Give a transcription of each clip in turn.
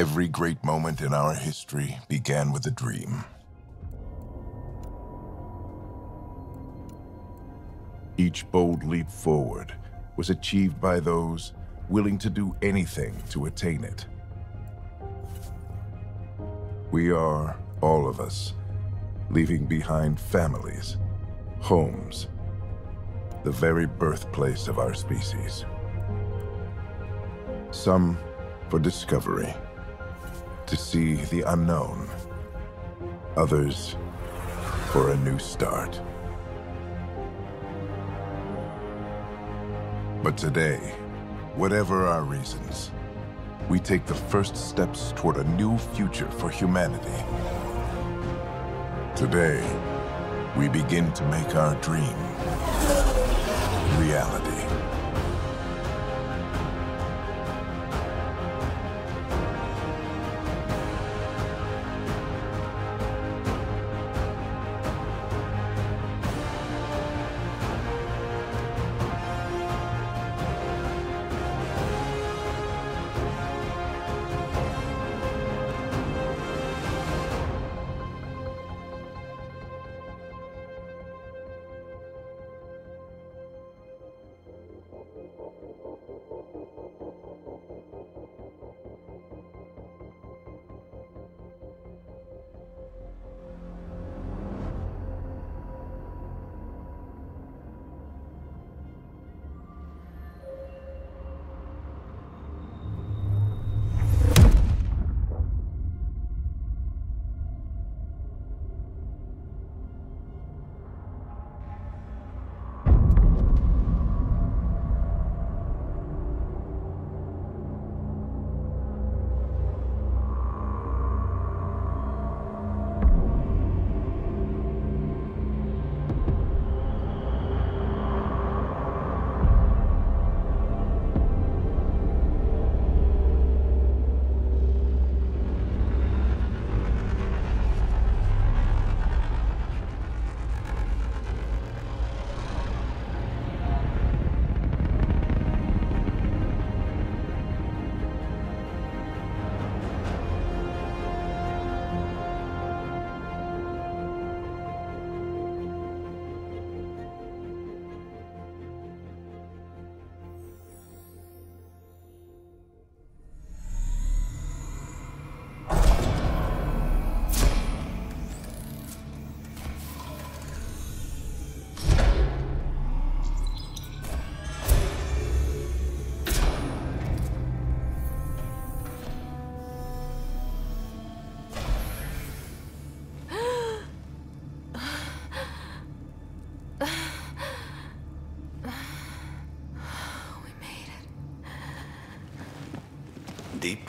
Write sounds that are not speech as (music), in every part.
Every great moment in our history began with a dream. Each bold leap forward was achieved by those willing to do anything to attain it. We are, all of us, leaving behind families, homes, the very birthplace of our species. Some for discovery, to see the unknown. Others for a new start. But today, whatever our reasons, we take the first steps toward a new future for humanity. Today, we begin to make our dream reality.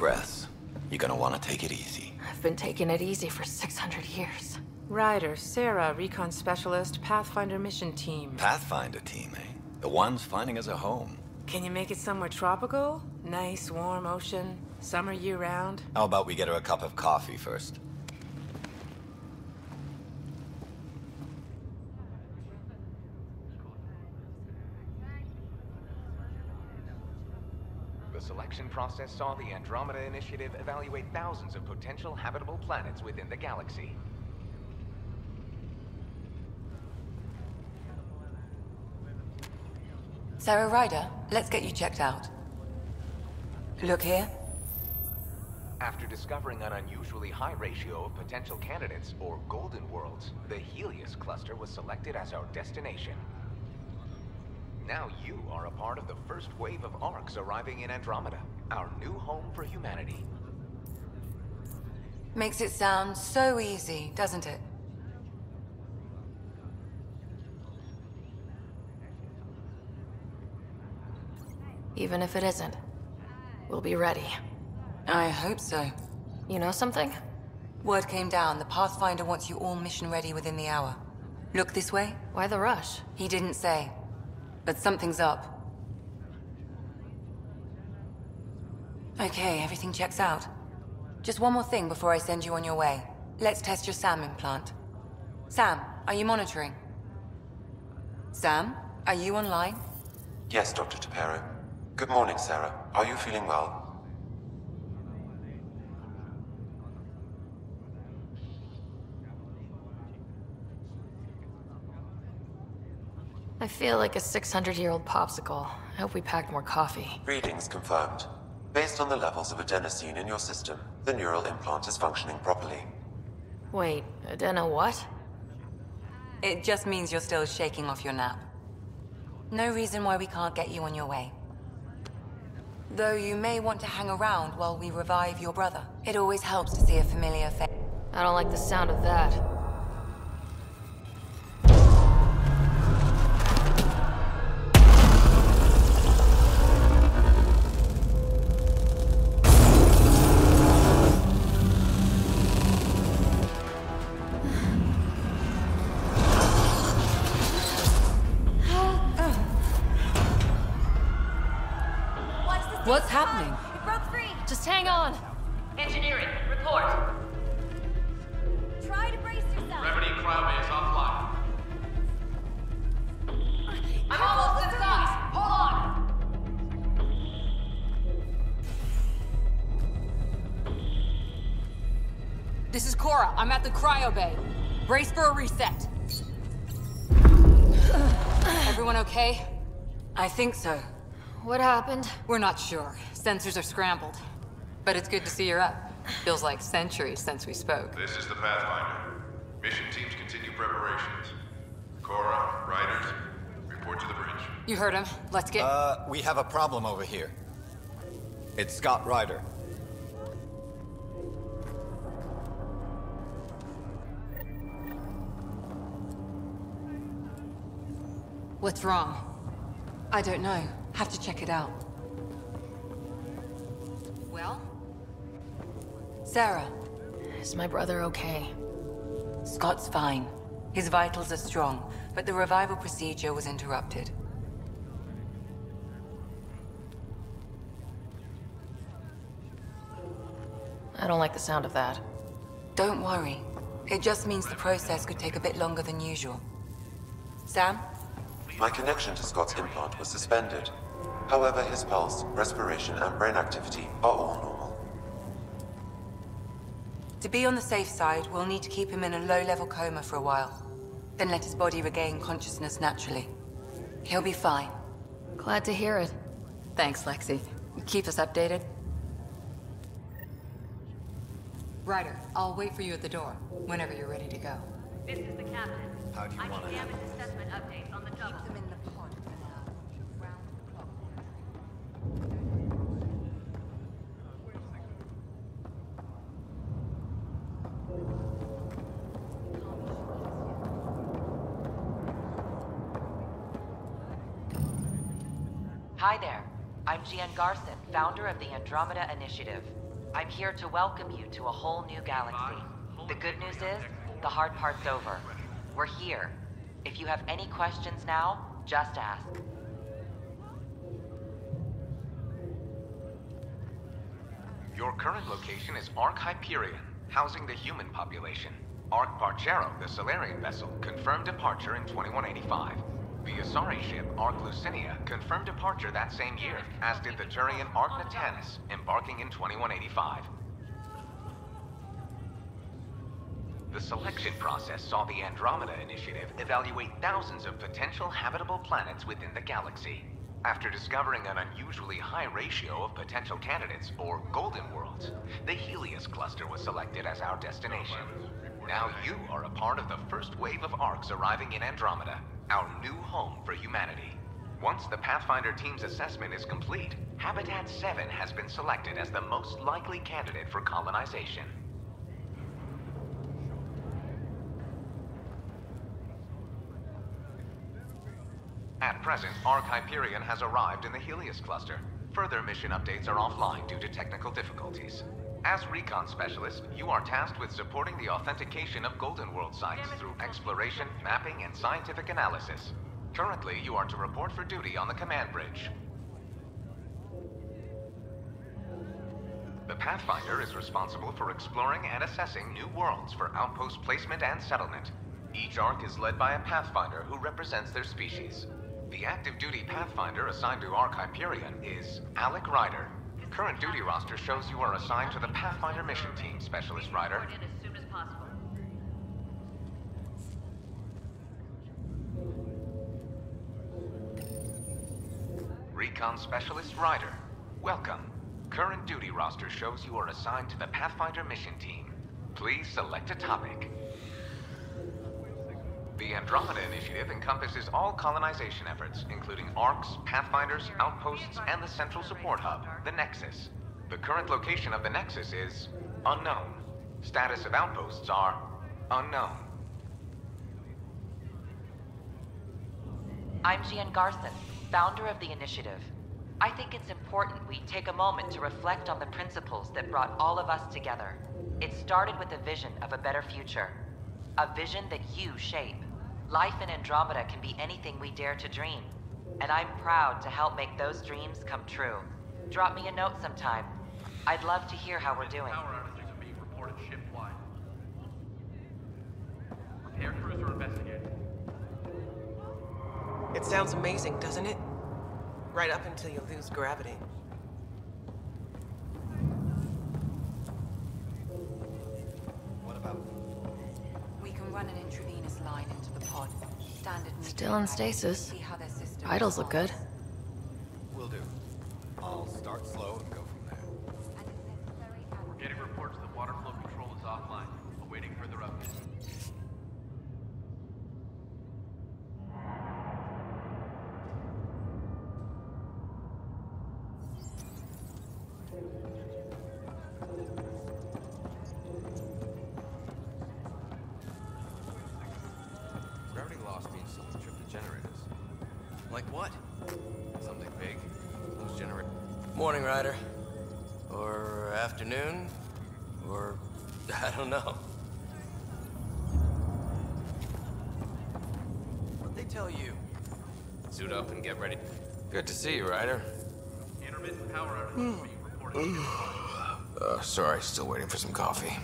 Breaths. You're gonna want to take it easy. I've been taking it easy for 600 years. Ryder, Sarah, Recon Specialist, Pathfinder Mission Team. Pathfinder team, eh? The ones finding us a home. Can you make it somewhere tropical? Nice, warm ocean, summer year-round? How about we get her a cup of coffee first? The selection process saw the Andromeda Initiative evaluate thousands of potential habitable planets within the galaxy. Sarah Ryder, let's get you checked out. Look here. After discovering an unusually high ratio of potential candidates, or golden worlds, the Helios cluster was selected as our destination. Now you are a part of the first wave of Arks arriving in Andromeda, our new home for humanity. Makes it sound so easy, doesn't it? Even if it isn't, we'll be ready. I hope so. You know something? Word came down, the Pathfinder wants you all mission ready within the hour. Look this way? Why the rush? He didn't say. But something's up. Okay, everything checks out. Just one more thing before I send you on your way. Let's test your SAM implant. Sam, are you monitoring? Sam, are you online? Yes, Dr. T'Perro. Good morning, Sarah. Are you feeling well? I feel like a 600 year old popsicle. I hope we packed more coffee. Readings confirmed. Based on the levels of adenosine in your system, the neural implant is functioning properly. Wait, Adena what? It just means you're still shaking off your nap. No reason why we can't get you on your way. Though you may want to hang around while we revive your brother. It always helps to see a familiar face. I don't like the sound of that. Cora. I'm at the cryo bay. Brace for a reset. Everyone okay? I think so. What happened? We're not sure. Sensors are scrambled. But it's good to see you're up. Feels like centuries since we spoke. This is the Pathfinder. Mission teams continue preparations. Cora, Ryders, report to the bridge. You heard him. Let's get... Uh, we have a problem over here. It's Scott Ryder. What's wrong? I don't know. Have to check it out. Well? Sarah, Is my brother okay? Scott's fine. His vitals are strong, but the revival procedure was interrupted. I don't like the sound of that. Don't worry. It just means the process could take a bit longer than usual. Sam? My connection to Scott's implant was suspended. However, his pulse, respiration, and brain activity are all normal. To be on the safe side, we'll need to keep him in a low-level coma for a while. Then let his body regain consciousness naturally. He'll be fine. Glad to hear it. Thanks, Lexi. Keep us updated. Ryder, I'll wait for you at the door, whenever you're ready to go. This is the captain. How do you I want need to damage assessment updates on the double. them in the pod for now. Round the clock. Hi there. I'm Jien Garson, founder of the Andromeda Initiative. I'm here to welcome you to a whole new galaxy. The good news is, the hard part's over. We're here. If you have any questions now, just ask. Your current location is Ark Hyperion, housing the human population. Ark Paarchero, the Salarian vessel, confirmed departure in 2185. The Asari ship, Ark Leusinia, confirmed departure that same year, as did the Turian Ark Natanus, embarking in 2185. The selection process saw the Andromeda Initiative evaluate thousands of potential habitable planets within the galaxy. After discovering an unusually high ratio of potential candidates, or golden worlds, the Helios cluster was selected as our destination. Now you are a part of the first wave of arks arriving in Andromeda, our new home for humanity. Once the Pathfinder team's assessment is complete, Habitat 7 has been selected as the most likely candidate for colonization. At present, Ark Hyperion has arrived in the Helios cluster. Further mission updates are offline due to technical difficulties. As recon specialist, you are tasked with supporting the authentication of Golden World sites through exploration, mapping, and scientific analysis. Currently, you are to report for duty on the command bridge. The Pathfinder is responsible for exploring and assessing new worlds for outpost placement and settlement. Each ark is led by a Pathfinder who represents their species. The active duty Pathfinder assigned to Ark Hyperion is Alec Ryder. Current duty roster shows you are assigned to the Pathfinder mission team, Specialist Ryder. Recon Specialist Ryder. Welcome. Current duty roster shows you are assigned to the Pathfinder mission team. Please select a topic. The Andromeda Initiative encompasses all colonization efforts, including Arks, Pathfinders, outposts, and the central support hub, the Nexus. The current location of the Nexus is unknown. Status of outposts are unknown. I'm Jien Garson, founder of the initiative. I think it's important we take a moment to reflect on the principles that brought all of us together. It started with a vision of a better future. A vision that you shape. Life in Andromeda can be anything we dare to dream. And I'm proud to help make those dreams come true. Drop me a note sometime. I'd love to hear how we're doing. Power outages are being reported ship-wide. Repair crews are investigating. It sounds amazing, doesn't it? Right up until you lose gravity. What about? We can run an intravenous line into the pod. Standard. Still in stasis. See how their system Vitals look good. Like what? Something big? Those generators. Morning, Ryder. Or afternoon. Or (laughs) I don't know. What'd they tell you? Suit up and get ready. Good to see you, Ryder. Intermittent power being reported. (sighs) Uh, sorry, still waiting for some coffee.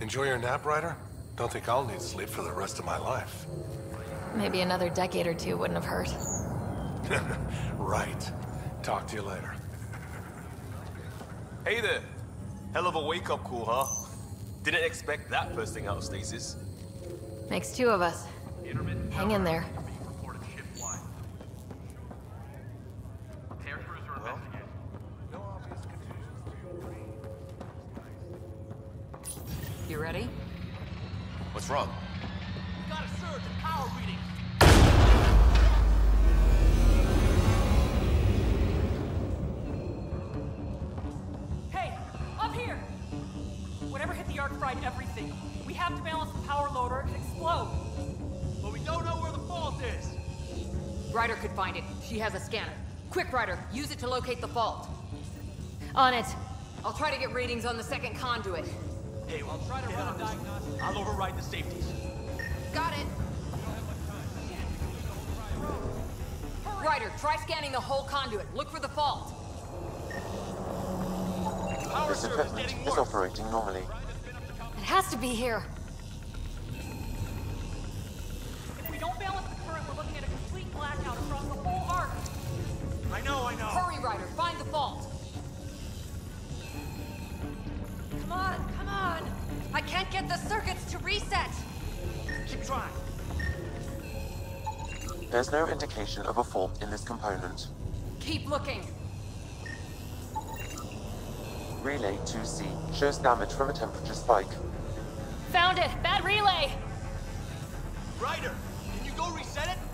Enjoy your nap, Ryder? Don't think I'll need sleep for the rest of my life. Maybe another decade or two wouldn't have hurt. (laughs) right. Talk to you later. Hey there! Hell of a wake-up call, huh? Didn't expect that first thing out of stasis. Makes two of us. Hang in there. Reported ship-wide. Repair crews are investigating. You ready? What's wrong? Got a surge in power reading. Hey, up here! Whatever hit the ark fried everything. We have to balance the power load or it could explode. But we don't know where the fault is. Ryder could find it. She has a scanner. Quick, Ryder, use it to locate the fault. On it. I'll try to get readings on the second conduit. Hey, I'll try to run a diagnostic. I'll override the safeties. Got it. Ryder, try scanning the whole conduit. Look for the fault. This equipment is operating normally. It has to be here. Can't get the circuits to reset! Keep trying. There's no indication of a fault in this component. Keep looking. Relay 2C shows damage from a temperature spike. Found it. Bad relay. Ryder, can you go reset it?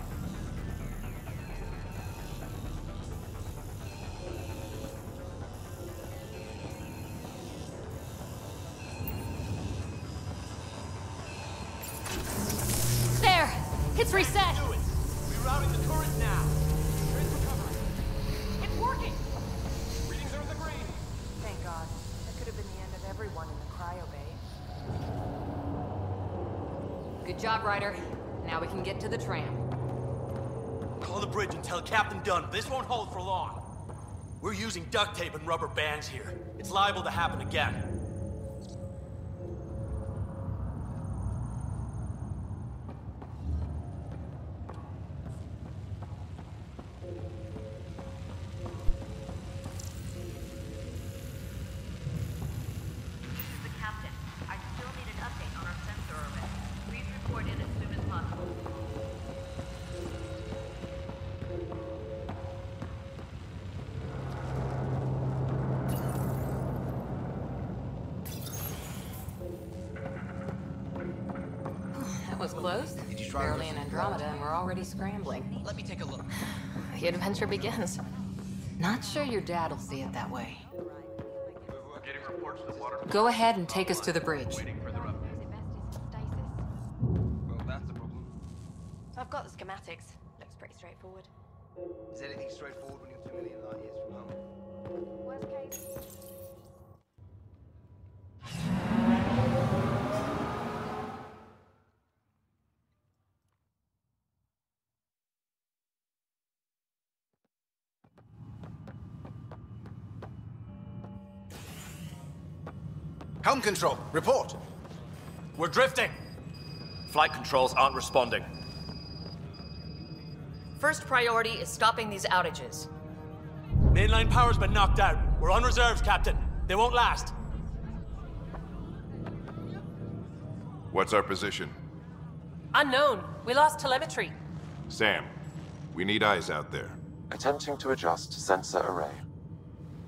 Everyone in the cryo bay. Good job, Ryder. Now we can get to the tram. Call the bridge and tell Captain Dunn this won't hold for long. We're using duct tape and rubber bands here. It's liable to happen again. Was close. Did you try Barely this? in Andromeda, and we're already scrambling. Let me take a look. (sighs) The adventure begins. Not sure your dad'll see it that way. Getting reports that water Go ahead and take us to the bridge. waiting further updates. Well, that's a problem. I've got the schematics. Looks pretty straightforward. Is anything straightforward when you're two million light years from home? Worst case. Helm control, report. We're drifting. Flight controls aren't responding. First priority is stopping these outages. Mainline power's been knocked out. We're on reserves, Captain. They won't last. What's our position? Unknown. We lost telemetry. Sam, we need eyes out there. Attempting to adjust sensor array.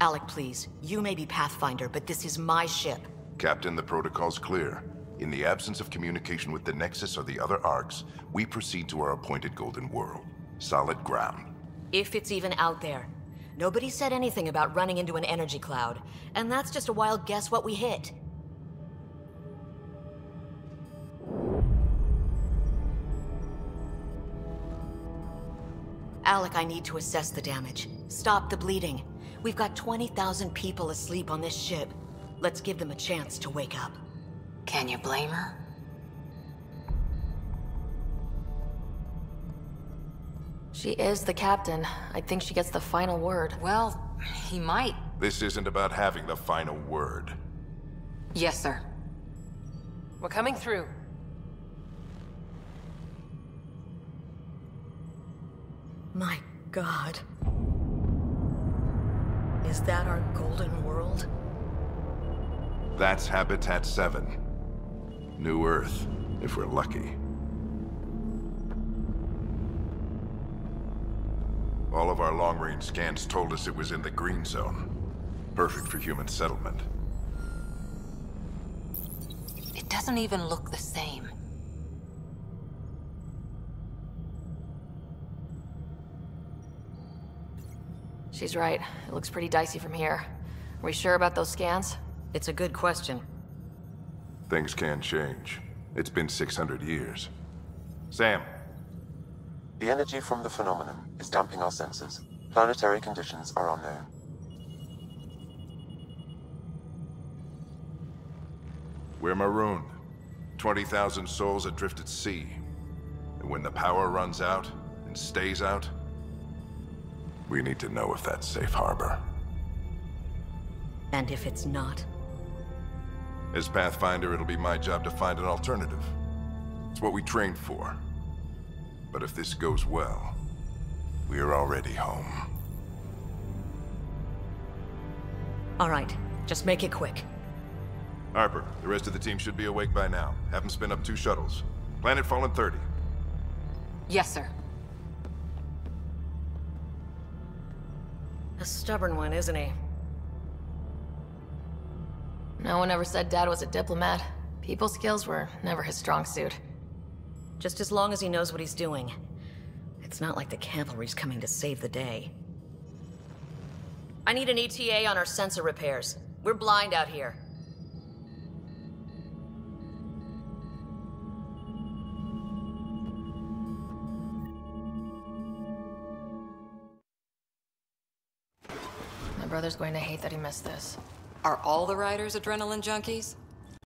Alec, please. You may be Pathfinder, but this is my ship. Captain, the protocol's clear. In the absence of communication with the Nexus or the other arks, we proceed to our appointed Golden World. Solid ground. If it's even out there. Nobody said anything about running into an energy cloud, and that's just a wild guess what we hit. Alec, I need to assess the damage. Stop the bleeding. We've got 20,000 people asleep on this ship. Let's give them a chance to wake up. Can you blame her? She is the captain. I think she gets the final word. Well, he might. This isn't about having the final word. Yes, sir. We're coming through. My god. Is that our golden world? That's Habitat 7. New Earth, if we're lucky. All of our long-range scans told us it was in the green zone. Perfect for human settlement. It doesn't even look the same. She's right. It looks pretty dicey from here. Are we sure about those scans? It's a good question. Things can change. It's been 600 years. Sam, The energy from the phenomenon is damping our senses. Planetary conditions are unknown. we're marooned. 20,000 souls adrift at sea. And when the power runs out, and stays out, we need to know if that's safe harbor. And if it's not? As Pathfinder, it'll be my job to find an alternative. It's what we trained for. But if this goes well, we are already home. All right, just make it quick. Harper, the rest of the team should be awake by now. Have them spin up two shuttles. Planetfall in 30. Yes, sir. A stubborn one, isn't he? No one ever said Dad was a diplomat. People skills were never his strong suit. Just as long as he knows what he's doing. It's not like the cavalry's coming to save the day. I need an ETA on our sensor repairs. We're blind out here. My brother's going to hate that he missed this. Are all the Ryders adrenaline junkies?